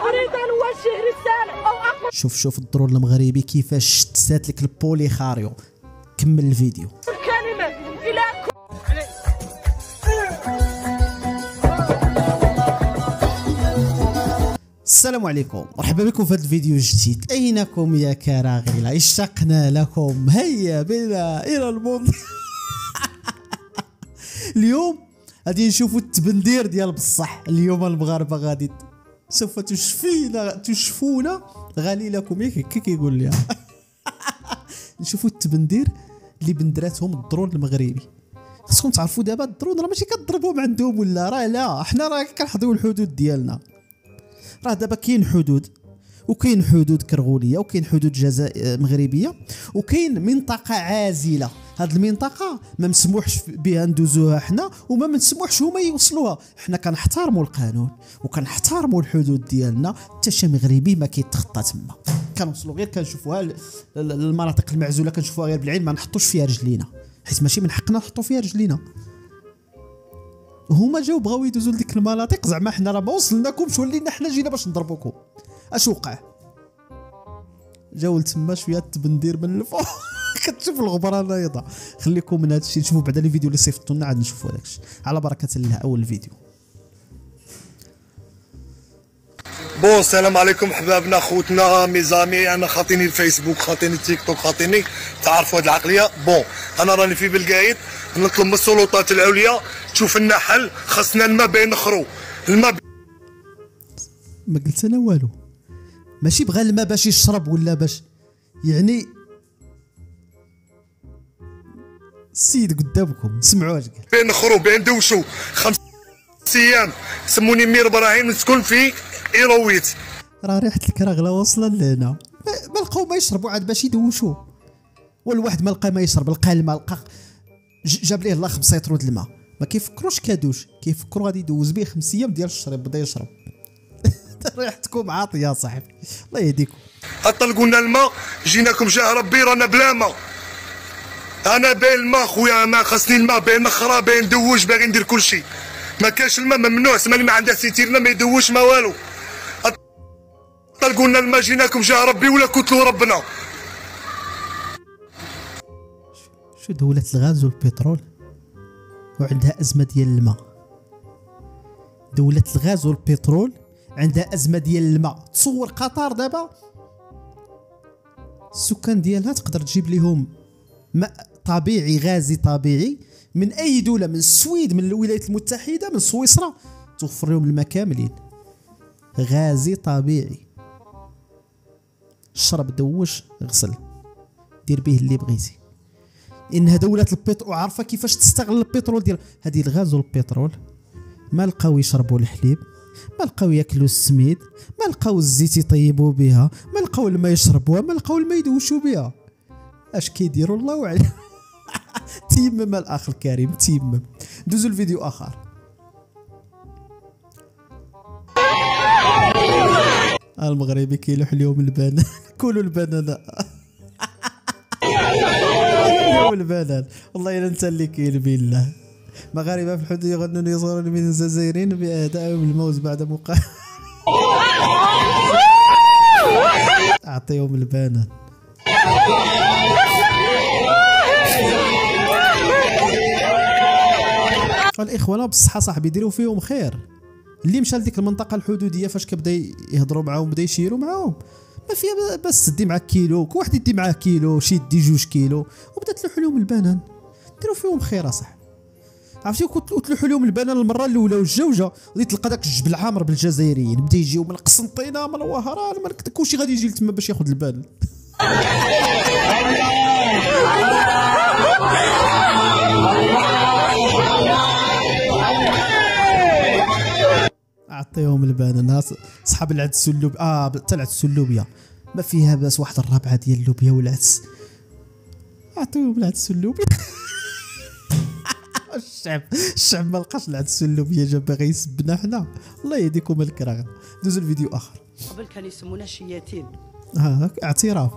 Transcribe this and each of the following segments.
اريد ان اوجه رساله أو أقول شوف شوف الدرون المغربي كيفاش تسات لك البولي خاريو كمل الفيديو. السلام عليكم. مرحبا بكم في هذا الفيديو الجديد. أينكم يا كراغيلة اشتقنا لكم. هيا بنا إلى الماضي اليوم غادي نشوفوا التبندير ديال بصح. اليوم المغاربة غادي سوف تشفينا تشفونا غالي لكم ياك كيقول لي. نشوفوا التبندير اللي بندراتهم الدرون المغربي. خصكم تعرفوا دابا الدرون راه ماشي كضربهم عندهم ولا؟ راه لا حنا راه كنحضروا الحدود ديالنا. راه دابا كاين حدود. وكاين حدود كرغولية وكاين حدود جزاء مغربية وكاين منطقة عازلة. هاد المنطقة ما مسموحش بها ندوزوها حنا وما مسموحش هما يوصلوها. حنا كنحترموا القانون وكنحترموا الحدود ديالنا. حتى شي مغربي ما كيتخطى تما. كنوصلوا غير كنشوفوها المناطق المعزولة كنشوفوها غير بالعين ما نحطوش فيها رجلينا. حيت ماشي من حقنا نحطوا فيها رجلينا. هما جاو بغاو يدوزوا لديك المناطق. زعما حنا راه ما وصلناكمش ولينا حنا جينا باش نضربوكم. اش وقع جاو لتما شوية التبندير من الفوق. كتشوف الغبره نايضه خليكم من هذا الشيء نشوفوا بعدا les vidéos اللي صيفطوا لنا عاد نشوفوا الشيء على بركة الله أول فيديو. bon السلام عليكم حبابنا خوتنا mes amis. أنا خاطيني الفيسبوك خاطيني التيك توك خاطيني تعرفوا هاد العقلية. bon أنا راني في بلقايت نطلب من السلطات العليا. تشوف لنا حل خاصنا الماء بين نخرو الماء ما قلت أنا والو. ماشي بغى الماء باش يشرب ولا باش يعني السيد قدامكم سمعوا اش قال. بين نخرو بين دوشو. خمس أيام. سموني مير إبراهيم نسكن في إيرويت. راه ريحة الكراغله واصلة لهنا. ما لقاو ما يشربوا عاد باش يدوشوا والواحد ما لقى ما يشرب لقى الماء لقى جاب ليه الله خمسة يطرود الماء. ما كيفكروش كادوش كيفكروا غادي يدوز به خمس أيام ديال الشرب بدا يشرب. ريحتكم عاطيه يا صاحبي. الله يهديكم. طلقوا لنا الماء جيناكم جاه ربي رانا بلا ماء. أنا باين الماء خويا ما خاصني الماء باين نخرى باين ندوش باغي ندير كل شيء. ما كاش الماء ممنوع سماني ما عندها سيتيرنا ما يدوش ما والو. طلقوا لنا الماء جيناكم جاه ربي ولا كتلوا ربنا. شو دولة الغاز والبترول؟ وعندها أزمة ديال الماء. دولة الغاز والبترول عندها أزمة ديال الماء. تصور قطر دابا السكان ديالها تقدر تجيب لهم ماء طبيعي غازي طبيعي من أي دولة؟ من السويد من الولايات المتحدة من سويسرا. توفر لهم الماء كاملين غازي طبيعي. شرب دوش غسل. دير به اللي بغيتي. انها دوله البترول عارفة كيفاش تستغل البترول ديال هذه الغاز والبترول. ما لقاو يشربوا الحليب. ما لقاو ياكلوا السميد؟ ما لقاو الزيت يطيبوا بها؟ ما لقاو الماء يشربوها؟ ما لقاو الماء يدوشوا بها؟ اش كيديروا الله اعلم تيمم الاخ الكريم تيمم. دوزوا الفيديو آخر. المغربي كيلوح اليوم البنان. كلوا البنانه يوم البنان. والله إلا انت اللي كاين بالله مغاربة في الحدود يغنون يصورون من الجزائريين بأدائهم الموز بعد مقا أعطيهم البنان الاخوان بصحة صاحبي يديروا فيهم خير. اللي مشى لديك المنطقة الحدودية فاش كبدا يهضروا معاهم بدأ يشيروا معاهم؟ ما فيها بس دي معاك كيلو كل واحد يدي معاه كيلو شي يدي جوج كيلو وبدا تلوح لهم البنان ديروا فيهم خير اصاحبي عرفتي؟ تلوح لهم البنان المرة الأولى والجوجة. غادي تلقى داك الجبل عامر بالجزائريين بدأ يجيو من قسنطينة من الوهران من كلشي غادي يجي لتما باش ياخذ البنان أعطيهم البنان. صحاب العدس اللوب آه حتى العدس اللوبيا ما فيها بس واحد الرابعة ديال اللوبيا والعدس. أعطيهم العدس اللوبيا الشعب. الشعب ما لقاش العدس اللوبيا جا باغي يسبنا حنا. الله يهديكم الكراغلة دوزوا الفيديو آخر. قبل كان يسمونا شياتين. ها اعتراف.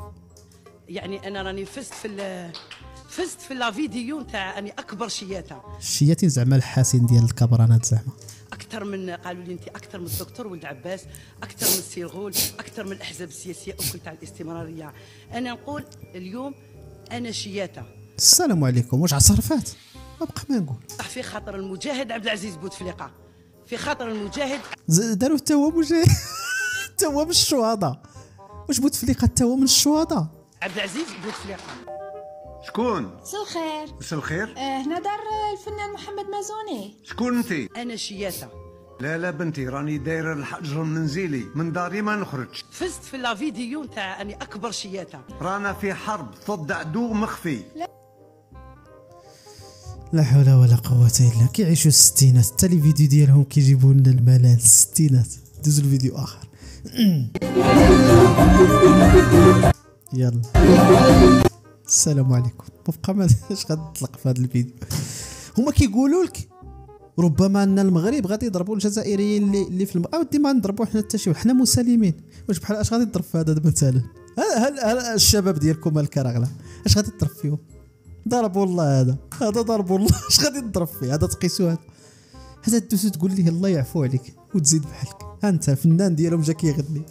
يعني أنا راني فزت في فزت في la vidéo نتاع أني أكبر شياته الشياتين زعما الحاسين ديال الكبرانات زعما. أكثر من قالوا لي انت أكثر من الدكتور ولد عباس أكثر من السي الغول أكثر من الأحزاب السياسية اكل تاع الاستمرارية. أنا نقول اليوم أنا شياته السلام عليكم. واش عصرفات؟ ما بقى ما نقول. في خاطر المجاهد عبد العزيز بوتفليقه في خاطر المجاهد داروا حتى هو مجاهد. حتى هو من الشهداء. واش بوتفليقه حتى هو من الشهداء؟ عبد العزيز بوتفليقه شكون؟ مساء الخير. مساء الخير. آه هنا دار الفنان محمد مازوني. شكون انت؟ أنا شياته لا لا بنتي راني داير الحجر المنزلي. من داري ما نخرجش فزت في لا فيديو تاع أني أكبر شياته رانا في حرب ضد عدو مخفي. لا حول ولا قوة إلا كيعيشوا الستينات. حتى لي فيديو ديالهم كيجيبوا لنا الملل. الستينات. دوزوا الفيديو آخر. يلا. السلام عليكم. قبل ما غنطلق في هذا الفيديو؟ هما كيقولوا لك ربما أن المغرب غادي يضربوا الجزائريين اللي, اللي في المغرب اودي ما نضربوا حنا حتى شي حنا مسالمين. واش بحال اش غادي تضرب في هذا مثلا هل, هل الشباب ديالكم الكراغلة؟ اش غادي تضرب فيهم؟ ضرب والله هذا. هذا ضرب والله. اش غادي تضرب فيه؟ هذا تقيسو هذا هذا دوز تقول ليه الله يعفو عليك وتزيد بحالك. انت الفنان ديالهم جا كيغني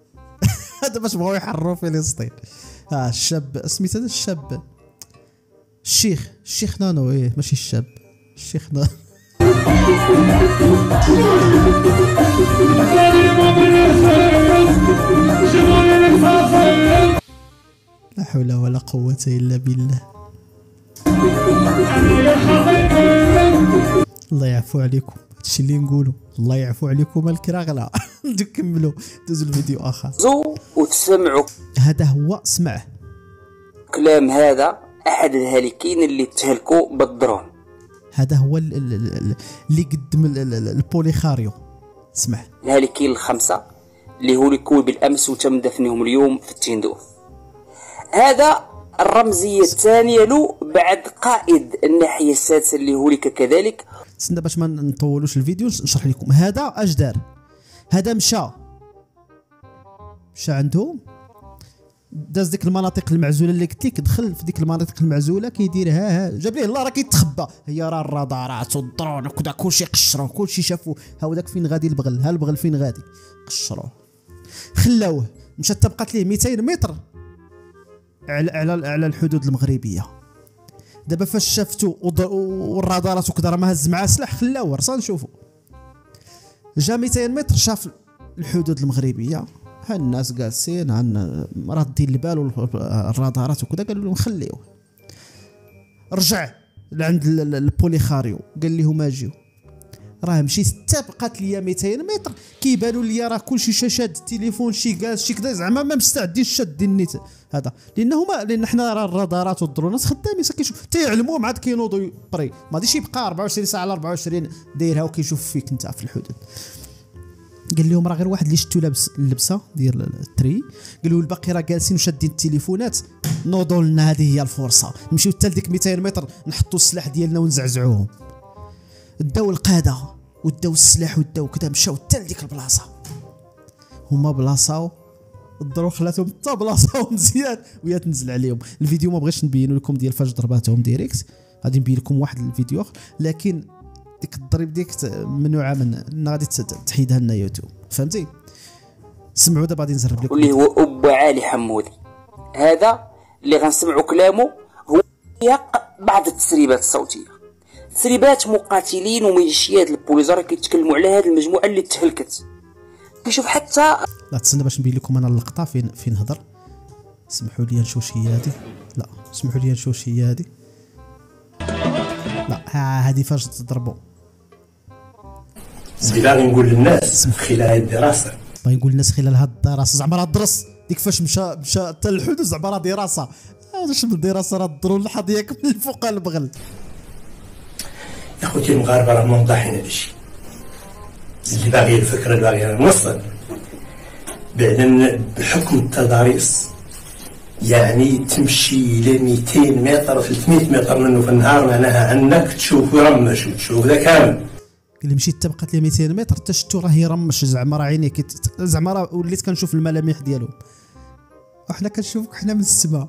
هذا باش بغاو يحرروا فلسطين. ها الشاب سميت هذا الشاب؟ الشيخ. الشيخ نانو إيه ماشي الشاب. الشيخ نانو لا حول ولا قوة إلا بالله. الله يعفو عليكم. هادشي اللي نقولوا الله يعفو عليكم الكراغلة نكملوا دوزوا الفيديو آخر. تركزوا وتسمعوا. هذا هو سمعه كلام هذا أحد الهالكين اللي تهلكوا بالدرون. هذا هو ال- ال- ال- اللي قدم ال- ال- ال- البوليخاريو. اسمع. الهالكين الخمسة اللي هلكوا بالأمس وتم دفنهم اليوم في التندوف. هذا الرمزية الثانية له بعد قائد الناحية السادسة اللي هلك كذلك. استنى باش ما نطولوش الفيديو نشرح لكم. هذا اش دار هذا مشى. مشى عندهم داز ديك المناطق المعزولة اللي قلت لك دخل في ديك المناطق المعزولة كيدير ها ها. جاب ليه؟ الله راه كيتخبى. هي راه الرادارات والدرون وكذا كلشي قشروه كلشي شافوه. ها هو داك فين غادي البغل ها البغل فين غادي؟ قشروه. خلاوه. مشى تبقات ليه 200 متر. على على على الحدود المغربية. دابا فاش شافتو والرادارات وكذا راه ما هز معاه سلاح خلاوه راه نشوفو. جا 200 متر شاف الحدود المغربية. ها الناس جالسين ها رادين البال والرادارات وكذا قالوا لهم خليوه. رجع لعند ال- ال- البوليخاريو قال لهم أجيو. راه مشيت حتى بقات ليا 200 متر. كيبانوا ليا راه كلشي شا شاد التليفون شي جالس شي كذا زعما ما مستعدين شادين النت. هذا. لأن هما لأن حنا راه الرادارات والدرونات خدامين كيشوف تيعلموهم عاد كينوضوا. ما غاديش يبقى 24 ساعة على 24 دايرها وكيشوف فيك أنت في الحدود. قال لهم راه غير واحد اللي شتو لابس اللبسه ديال التريي قالوا الباقي راه جالسين وشادين التليفونات. نوضوا لنا هذه هي الفرصة. نمشيو حتى لديك 200 متر نحطوا السلاح ديالنا ونزعزعوهم. داو القادة وداو السلاح وداو كذا مشاو حتى لديك البلاصة. هما بلاصاو الدرون خلاتهم حتى بلاصاو مزيان. ويا تنزل عليهم. الفيديو ما بغيتش نبين لكم ديال فاش ضرباتهم direct. غادي نبين لكم واحد الفيديو. اخر لكن ديك الضرب ديك ممنوعه من غادي تحيدها لنا يوتيوب. فهمتي؟ سمعوا دابا غادي نزرب لكم. واللي هو أبو علي حمودي هذا اللي غنسمعوا كلامه هو بعض التسريبات الصوتية. تسريبات مقاتلين وميليشيات البوليزاريو كيتكلموا على هذه المجموعة اللي تهلكت. كيشوف حتى لا تسنى باش نبين لكم أنا اللقطة. فين فين هضر سمحوا لي نشوش هي هادي. لا سمحوا لي نشوش هي هادي. لا ها هادي فاش تضربوا باغي نقول للناس خلال هذه الدراسة. بغا يقول الناس خلال هاد الدراسة. زعما راه درس ديك فاش مشى مشى حتى الحدود زعما راه دراسة. واش من دراسة راه ضروا الحظ ياك من فوق البغل يا خوتي المغاربة راه موضحين هذا الشيء اللي باغي الفكرة اللي باغي نوصل بعدا بحكم التضاريس يعني تمشي إلى 200 متر 300 متر منه في النهار معناها عندك تشوف يرمش وتشوف ذا كامل. قال لي مشيت حتى بقات لي 200 متر حتى شفتو راه يرمش زعما راه عينيه كيت- زعما راه وليت كنشوف الملامح ديالهم. وحنا كنشوفك حنا من السماء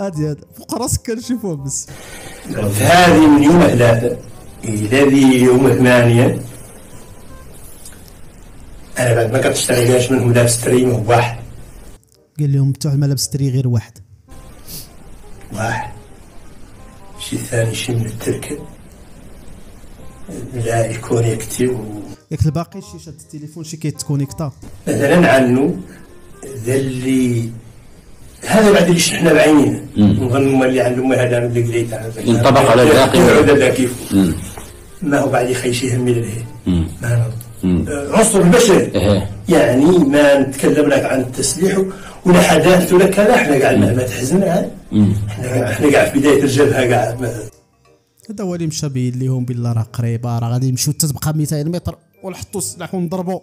هادي هذا فوق راسك كنشوفوه بس. هذه من يوم ثلاثة إلى ذي يوم ثمانية أنا بعد ما كتشتري كاش منهم لابس تريم واحد. قال لهم بتوع الملابس تري غير واحد. واحد. شي ثاني شي من التركب لا يكونيكتي و ياك الباقي شي شاد التليفون شي كيتكونيكتا. مثلا عنه ذا اللي هذا بعد اللي شحنا بعينينا. نظن هما اللي عندهم هذا اللي قليت ينطبق على الباقي. هذا كيف ما هو بعد يخيشي همي للهي ما عنصر البشري إيه. يعني ما نتكلم لك عن التسليح ولا حداثة ولا كذا إحنا قاعد ما ما تحزن. إحنا إحنا قاعد في بداية الجبهة قاعد هذا هو اللي مشى بين ليهم بالله راه قريبة راه غادي نمشيو حتى تبقى 200 متر ونحطوا السلاح ونضربوا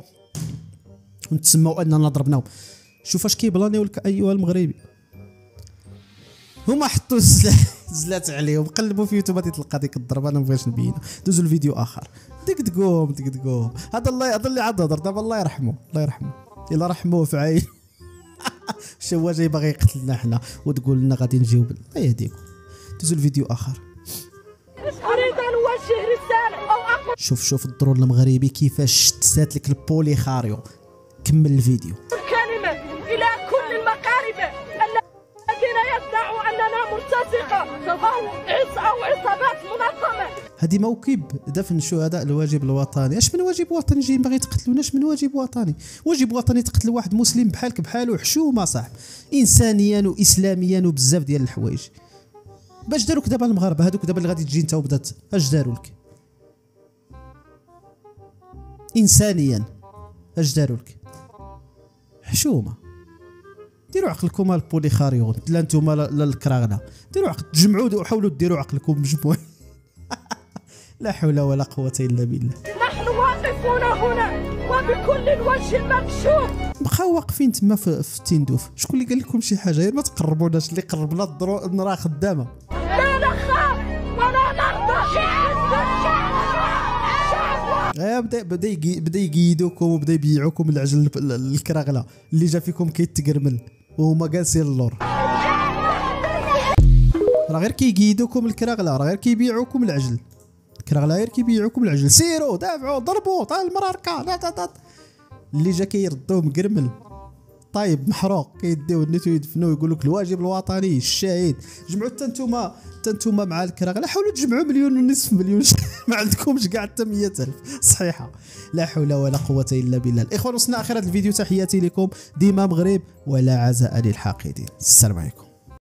ونتسموا أننا ضربناهم شوف اش كيبلانيو لك أيها المغربي. هما حطوا السلاح. نزلات عليهم قلبوا في يوتيوب غادي تلقى ديك الضربة أنا مبغيتش نبينها. دوزوا الفيديو آخر. ديك دقوم ديك هذا الله هذا اللي عاد هضر. دابا الله يرحمه الله يرحمه. الا رحموه في عين. شو جاي باغي يقتلنا حنا وتقول لنا غادي نجيو الله يهديكم. دوزوا الفيديو آخر. شوف شوف الدرون المغربي كيفاش تسات لك البولي خاريو كمل الفيديو. عصابات منظمة. هذه موكب دفن الشهداء الواجب الوطني. أش من واجب وطني؟ جايين باغي يتقتلونا أش من واجب وطني؟ واجب وطني تقتل واحد مسلم بحالك بحالو حشومه صاحب. انسانيا واسلاميا وبزاف ديال الحوايج. باش داروك دابا المغاربة؟ هذوك دابا اللي غادي تجي انت وبدات. أش داروا لك انسانيا. أش داروا لك حشومة. ديروا عقلكم البولي خاريون لا أنتم لا الكراغنه ديروا عقل تجمعوا وحاولوا ديروا عقلكم مجموع لا حول ولا قوة إلا بالله. نحن واقفون هنا وبكل الوجه المكشوف بقاو واقفين تما في, في التندوف شكون اللي قال لكم شي حاجة؟ غير ما تقربوناش اللي قربنا الضرو راه خدامة. لا نخاف ولا نرضى بدا بدا بدا يقيدوكم وبدا يبيعوكم العجل ال- ال- الكراغله اللي جا فيكم كيتقرمل. وهما جالسين اللور. راه غير كيقيدوكم الكراغلة راه غير كيبيعوكم العجل. الكراغلة غير كيبيعوكم العجل. سيروا دافعوا ضربوا تال المراركة اللي جا كيردوه مقرمل. طيب محروق. كيديو النيت ويدفنوه يقول لك الواجب الوطني الشهيد. جمعوا حتى نتوما حتى نتوما مع الكراغله حاولوا تجمعوا مليون ونصف مليون. ما عندكمش كاع حتى 100000 صحيحة. لا حول ولا قوة إلا بالله. الاخوان وصلنا آخر هذا الفيديو. تحياتي لكم. ديما مغرب ولا عزاء للحاقدين السلام عليكم.